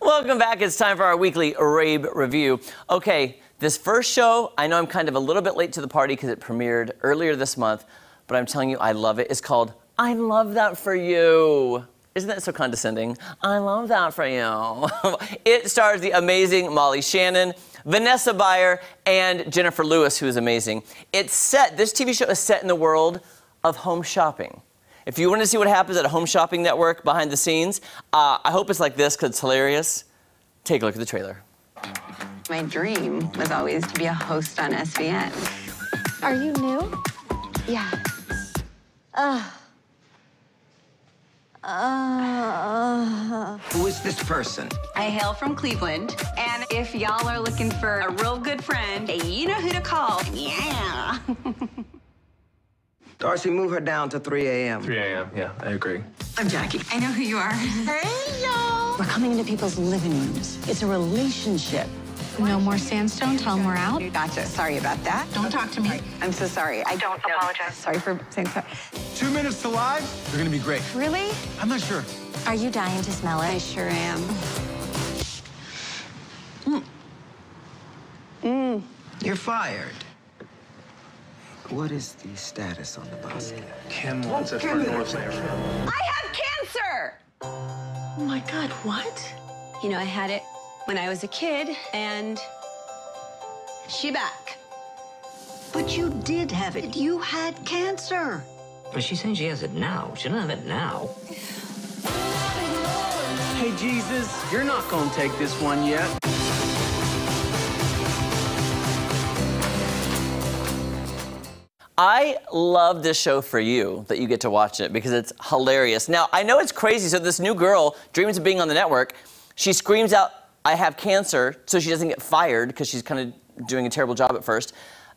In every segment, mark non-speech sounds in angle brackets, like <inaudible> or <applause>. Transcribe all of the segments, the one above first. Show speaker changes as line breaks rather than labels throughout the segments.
Welcome back. It's time for our weekly Rabe review. Okay, this first show, I know I'm kind of a little bit late to the party because it premiered earlier this month, but I'm telling you, I love it. It's called I Love That For You. Isn't that so condescending? I love that for you. <laughs> it stars the amazing Molly Shannon, Vanessa Bayer, and Jennifer Lewis, who is amazing. It's set, this TV show is set in the world of home shopping. If you want to see what happens at a home shopping network behind the scenes, uh, I hope it's like this because it's hilarious. Take a look at the trailer.
My dream was always to be a host on SVN.
Are you new?
Yeah.
Ugh. Uh,
Who is this person?
I hail from Cleveland, and if y'all are looking for a real good friend, you know who to call. Yeah. <laughs>
Darcy, move her down to 3 a.m.
3 a.m. Yeah, I agree.
I'm Jackie. I know who you are.
hey, y'all.
We're coming into people's living rooms. It's a relationship.
No more sandstone. Tell them we're out.
Gotcha. Sorry about that.
Don't talk to me.
I'm so sorry. I don't apologize. Sorry for saying sorry.
Two minutes to live? You're gonna be great.
Really?
I'm not sure.
Are you dying to smell it?
I sure am. Mmm. Mmm.
You're fired. What is the status on the basket?
Kim wants us for North Neighborhood.
I have cancer!
Oh my God, what?
You know, I had it when I was a kid, and she back.
But you did have it. You had cancer.
But she's saying she has it now. She doesn't have it now.
Hey, Jesus, you're not gonna take this one yet.
I love this show for you that you get to watch it because it's hilarious. Now, I know it's crazy. So, this new girl dreams of being on the network. She screams out, I have cancer, so she doesn't get fired because she's kind of doing a terrible job at first.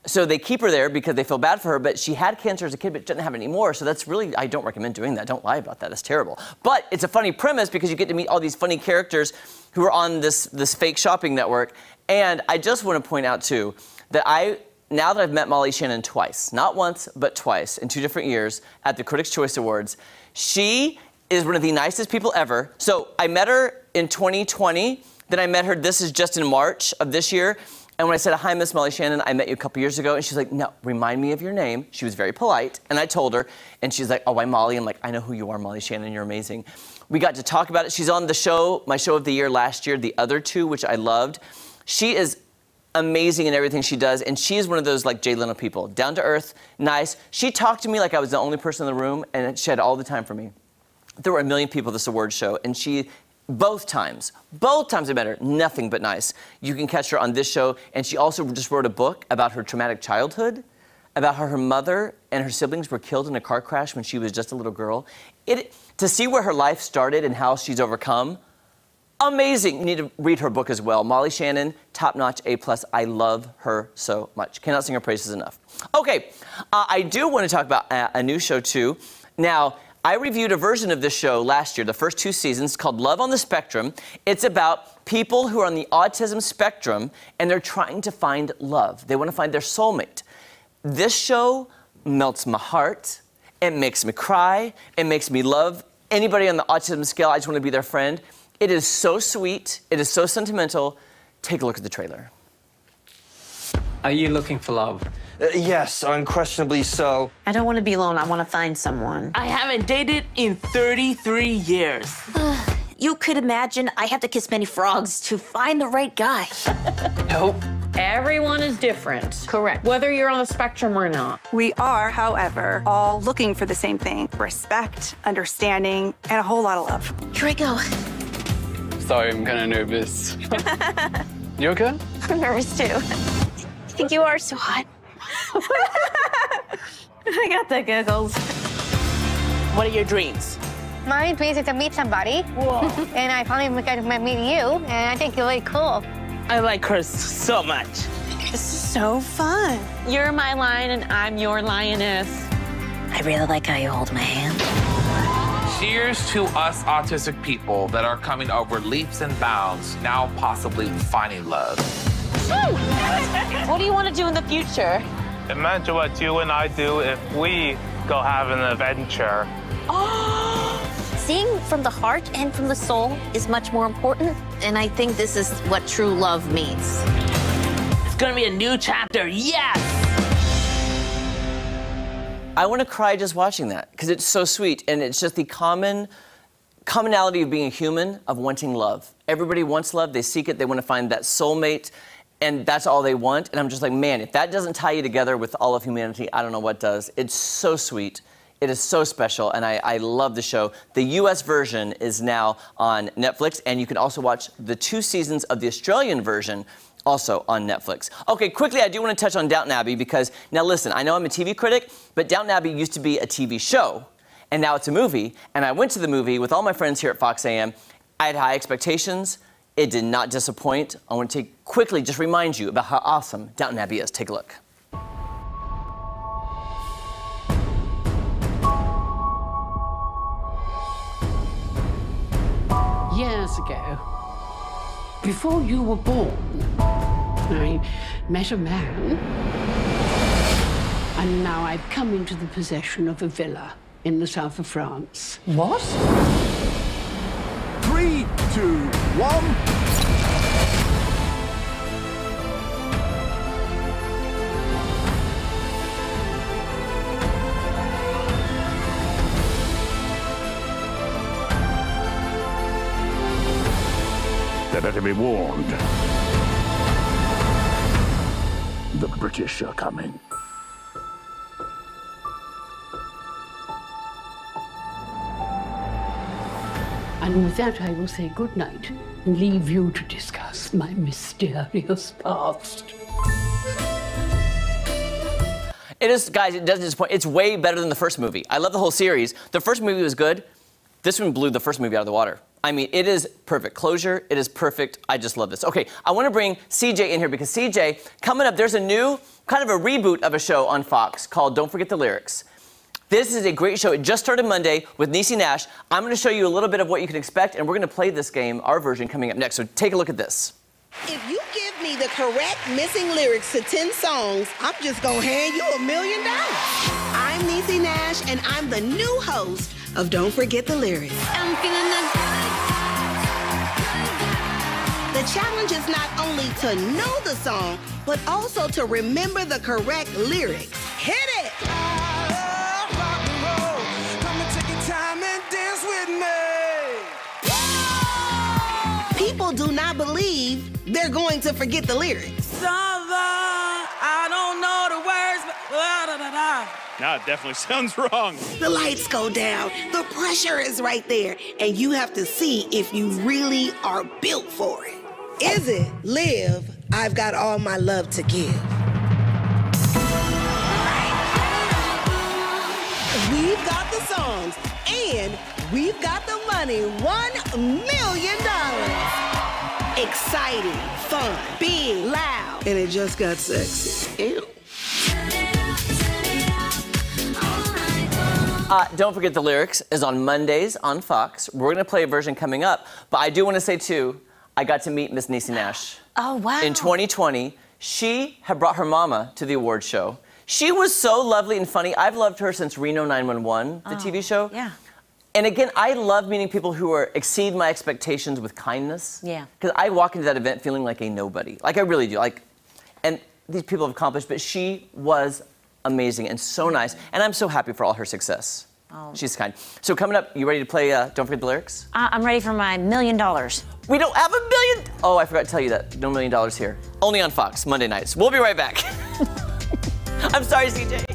So, they keep her there because they feel bad for her, but she had cancer as a kid but doesn't have it anymore. So, that's really, I don't recommend doing that. Don't lie about that. That's terrible. But it's a funny premise because you get to meet all these funny characters who are on this, this fake shopping network. And I just want to point out, too, that I now that I've met Molly Shannon twice, not once, but twice in two different years at the Critics' Choice Awards, she is one of the nicest people ever. So I met her in 2020. Then I met her, this is just in March of this year. And when I said, Hi, Miss Molly Shannon, I met you a couple years ago. And she's like, No, remind me of your name. She was very polite. And I told her. And she's like, Oh, I'm Molly. I'm like, I know who you are, Molly Shannon. You're amazing. We got to talk about it. She's on the show, my show of the year last year, The Other Two, which I loved. She is amazing in everything she does, and she is one of those like Jay Leno people, down to earth, nice. She talked to me like I was the only person in the room, and she had all the time for me. There were a million people at this award show, and she, both times, both times I met her, nothing but nice. You can catch her on this show, and she also just wrote a book about her traumatic childhood, about how her mother and her siblings were killed in a car crash when she was just a little girl. It, to see where her life started and how she's overcome, amazing. You need to read her book as well. Molly Shannon, top notch, A plus. I love her so much. Cannot sing her praises enough. Okay, uh, I do want to talk about a, a new show too. Now, I reviewed a version of this show last year, the first two seasons, called Love on the Spectrum. It's about people who are on the autism spectrum and they're trying to find love. They want to find their soulmate. This show melts my heart. It makes me cry. It makes me love anybody on the autism scale. I just want to be their friend. It is so sweet. It is so sentimental. Take a look at the trailer.
Are you looking for love?
Uh, yes, unquestionably so.
I don't want to be alone. I want to find someone.
I haven't dated in 33 years. <sighs>
You could imagine I have to kiss many frogs to find the right guy. <laughs>
Nope.
Everyone is different. Correct. Whether you're on the spectrum or not.
We are, however, all looking for the same thing respect, understanding, and a whole lot of love.
Here I go.
Sorry, I'm kind of nervous. <laughs> you okay?
I'm nervous too. I think you are so hot. <laughs> I got the giggles.
What are your dreams?
My dream is to meet somebody. and I finally got to meet you, and I think you're really cool.
I like her so much.
This is so fun.
You're my lion and I'm your lioness.
I really like how you hold my hand.
Cheers to us autistic people that are coming over leaps and bounds, now possibly finding love. <laughs>
What do you want to do in the future?
Imagine what you and I do if we go have an adventure. <gasps>
seeing from the heart and from the soul is much more important. And I think this is what true love means.
It's gonna be a new chapter. Yes!
I want to cry just watching that because it's so sweet and it's just the common commonality of being a human of wanting love. Everybody wants love, they seek it, they want to find that soulmate and that's all they want and I'm just like, man, if that doesn't tie you together with all of humanity, I don't know what does. It's so sweet. It is so special, and I, I, love the show. The US version is now on Netflix, and you can also watch the two seasons of the Australian version also on Netflix. Okay, quickly, I do want to touch on Downton Abbey because now listen, I know I'm a TV critic, but Downton Abbey used to be a TV show, and now it's a movie. And I went to the movie with all my friends here at Fox AM. I had high expectations. It did not disappoint. I want to quickly just remind you about how awesome Downton Abbey is. Take a look.
years ago, before you were born, I met a man, and now I've come into the possession of a villa in the south of France.
What? Three, two, one. They better be warned. British are coming.
And with that, I will say good night and leave you to discuss my mysterious past.
It is, guys, it doesn't disappoint. It's way better than the first movie. I love the whole series. The first movie was good. This one blew the first movie out of the water. I mean, it is perfect closure. It is perfect. I just love this. Okay, I want to bring CJ in here because CJ, coming up, there's a new kind of a reboot of a show on Fox called Don't Forget the Lyrics. This is a great show. It just started Monday with Niecy Nash. I'm going to show you a little bit of what you can expect, and we're going to play this game, our version, coming up next. So take a look at this.
If you give me the correct missing lyrics to 10 songs, I'm just going to hand you a million dollars. I'm Niecy Nash, and I'm the new host of Don't Forget the Lyrics. I'm feeling the the challenge is not only to know the song, but also to remember the correct lyrics. Hit it! People do not believe they're going to forget the lyrics.
I don't know the words, but da, da, da, da.
Nah, it definitely <laughs> sounds wrong.
The lights go down, the pressure is right there, and you have to see if you really are built for it. Is it live? I've got all my love to give. We've got the songs and we've got the money. One million dollars. Exciting, fun, big, loud, and it just got sexy. Ew.
Uh, don't forget the lyrics is on Mondays on Fox. We're going to play a version coming up, but I do want to say too, I got to meet Miss Niecy Nash. <gasps>
Oh, wow.
In 2020, she had brought her mama to the award show. She was so lovely and funny. I've loved her since Reno 911, the
Oh,
TV show.
Yeah.
And again, I love meeting people who are exceed my expectations with kindness.
Yeah.
Because I walk into that event feeling like a nobody. Like I really do. Like, and these people have accomplished, but she was amazing and so nice. And I'm so happy for all her success.
Oh.
She's kind. So coming up, you ready to play uh, Don't Forget the Lyrics?
I- I'm ready for my million dollars.
We don't have a million. Oh, I forgot to tell you that. No million dollars here. Only on Fox, Monday nights. We'll be right back. <laughs> I'm sorry, CJ.